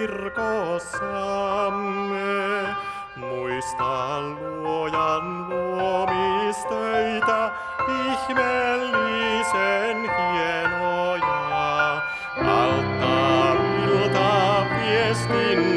kirkossamme. Muista luojan luomistöitä, ihmeellisen hienoja. Alttaarilta viestin